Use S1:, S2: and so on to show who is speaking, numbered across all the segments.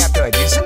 S1: aku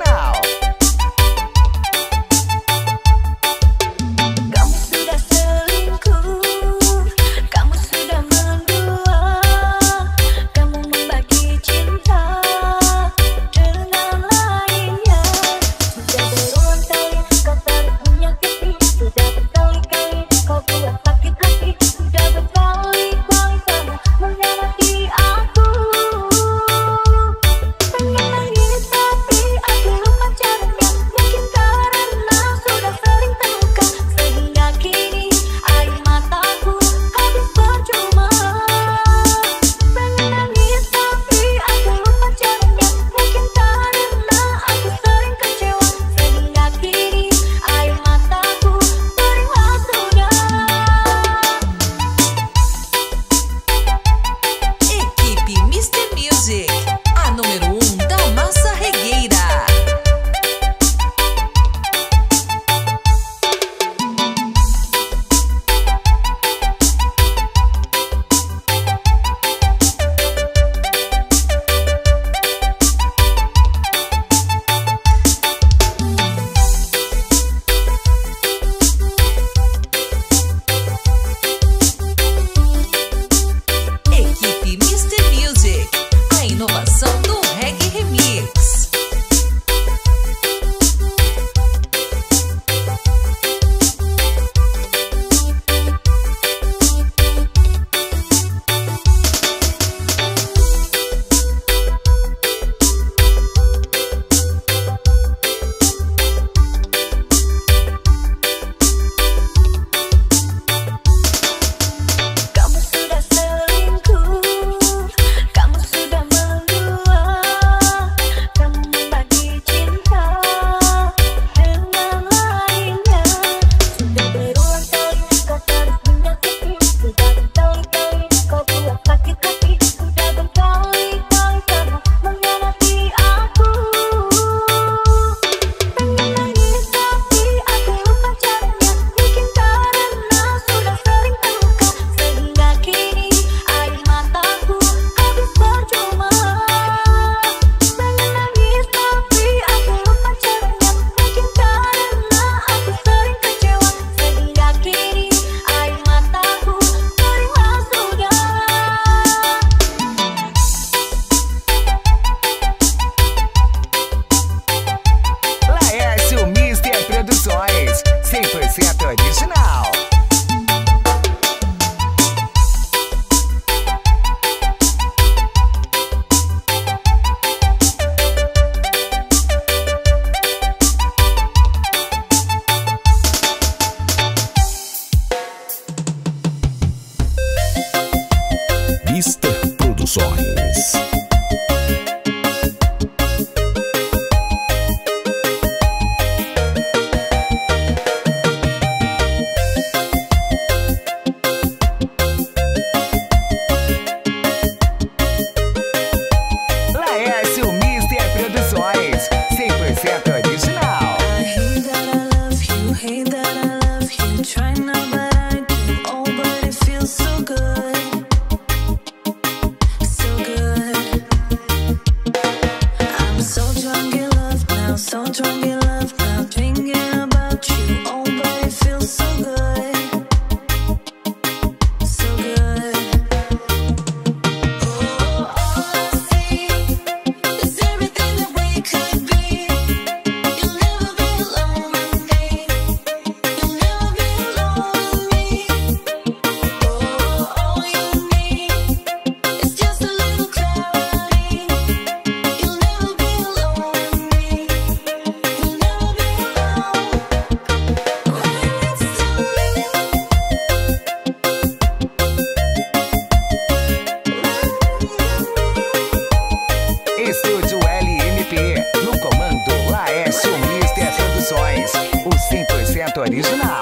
S2: 你是
S3: 哪？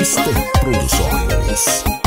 S3: Mister Produções.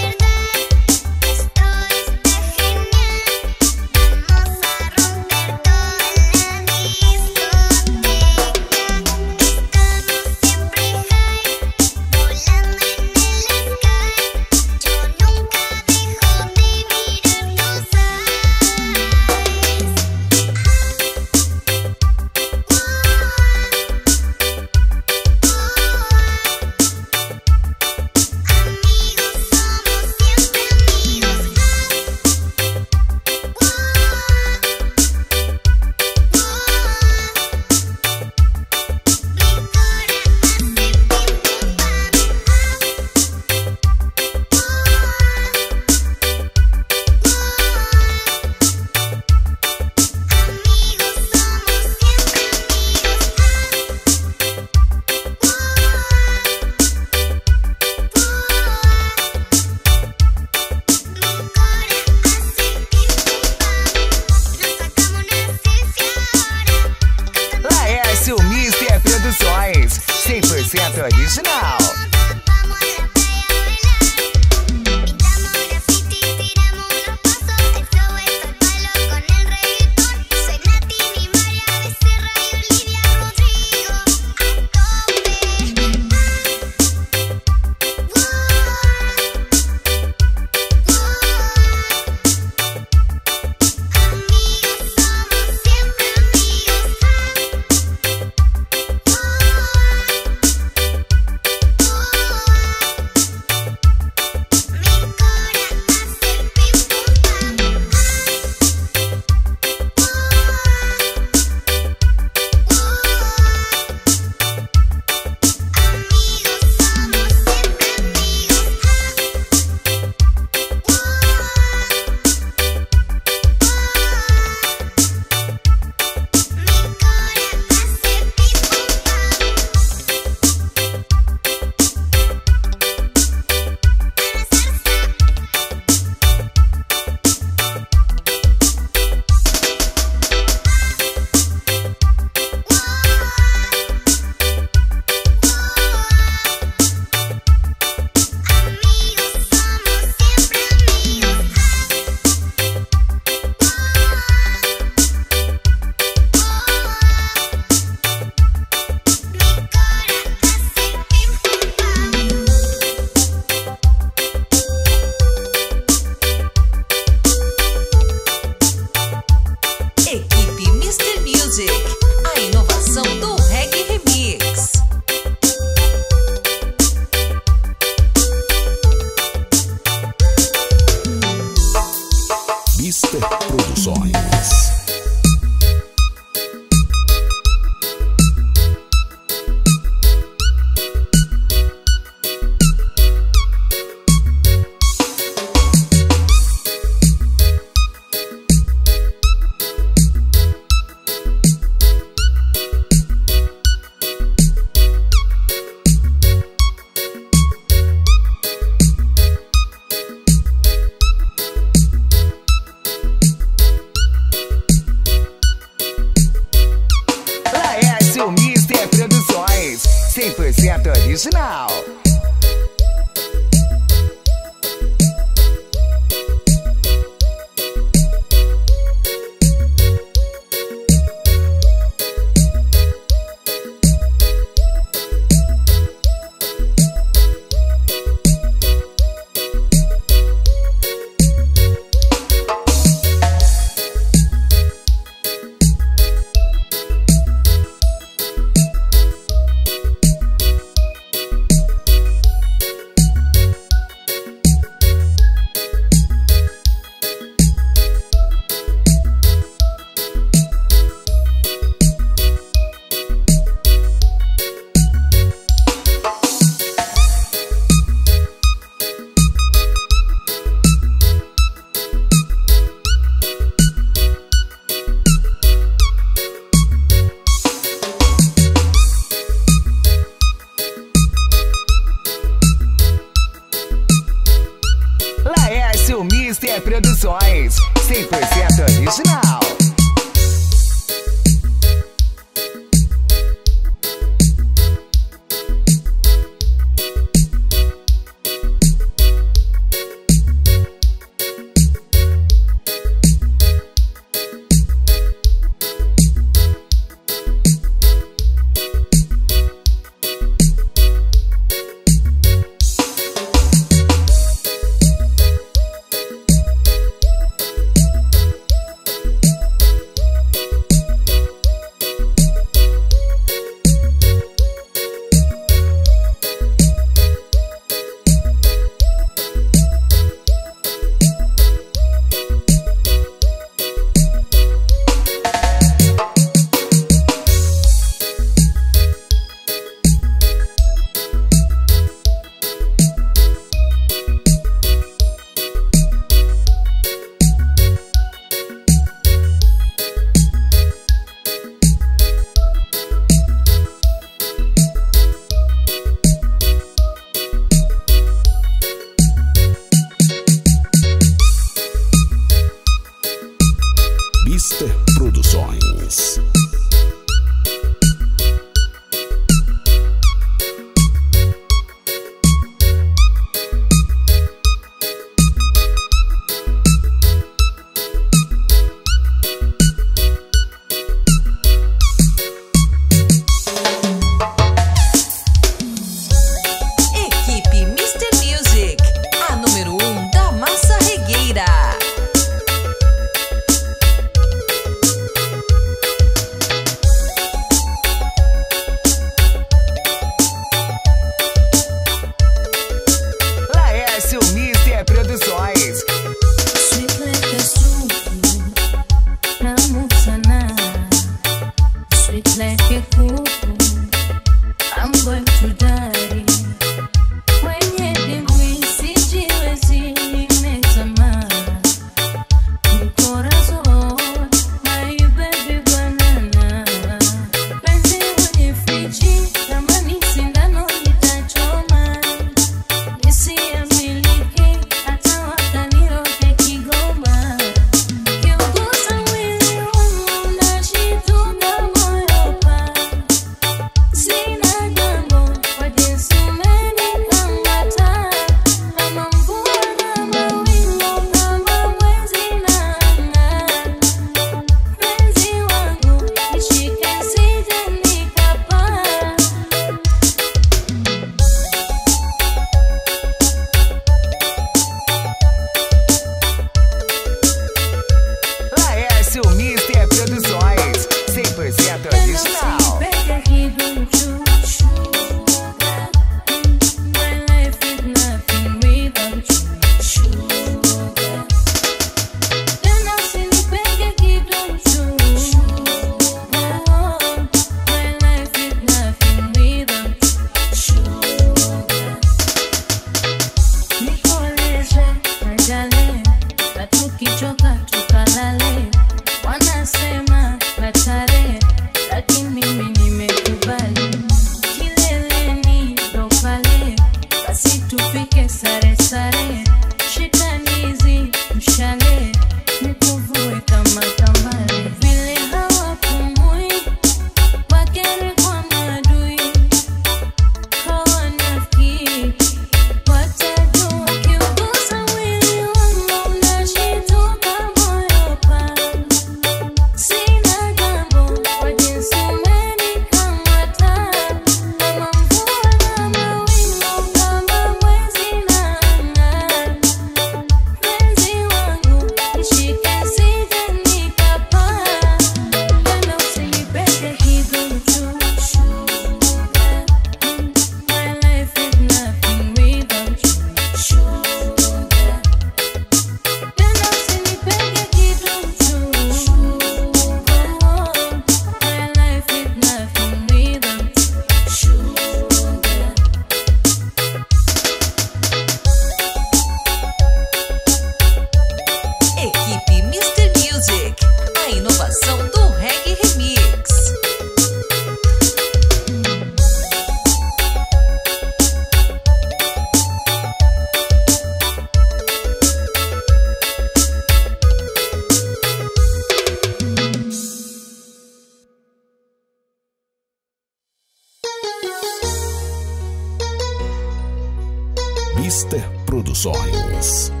S1: Mister Produções.